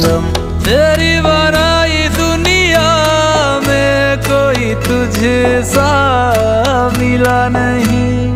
संगम तेरी बनाई दुनिया में कोई तुझे सा मिला नहीं।